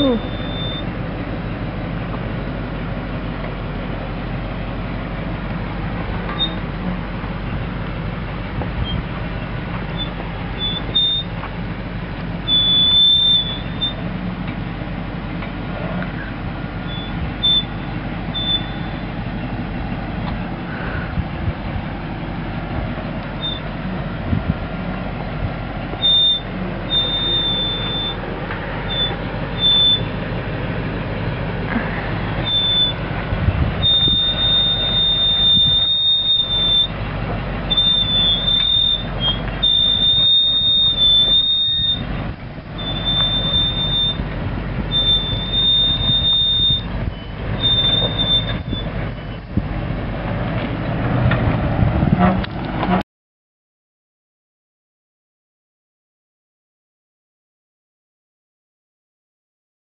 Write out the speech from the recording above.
Hmm.